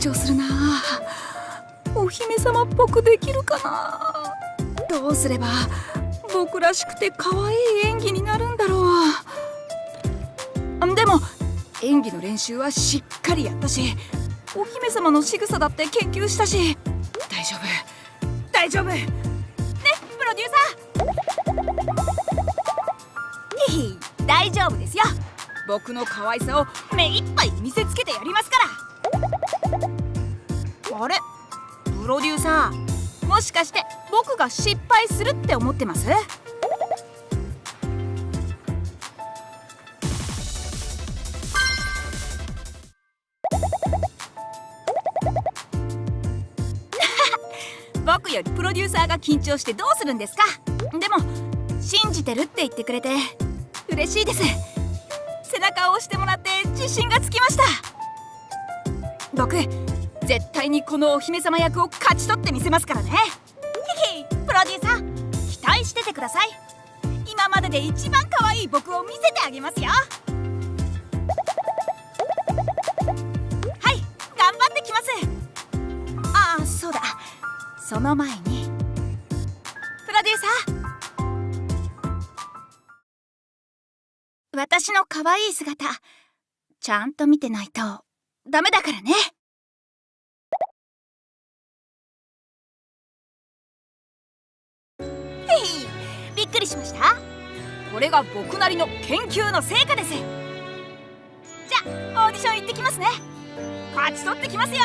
張するな。お姫様っぽくできるかな。どうすれば僕らしくて可愛い演技になるんだろう。でも演技の練習はしっかりやったしお姫様の仕草だって研究したし大丈夫。大丈夫。ねプロデューサー。ひひ大丈夫ですよ。僕の可愛さを目いっぱい見せつけてやりますからもしかして僕が失敗するって思ってます？僕よりプロデューサーが緊張してどうするんですか？でも信じてるって言ってくれて嬉しいです。背中を押してもらって自信がつきました。僕絶対にこのお姫様役を勝ち取ってみせますからね。ヒヒプロデューサー期待しててください。今までで一番可愛い僕を見せてあげますよ。はい頑張ってきます。ああそうだ。その前にプロデューサー。私の可愛い姿ちゃんと見てないとダメだからね。っくりしました？これが僕なりの研究の成果です。じゃあオーディション行ってきますね。勝ち取ってきますよ。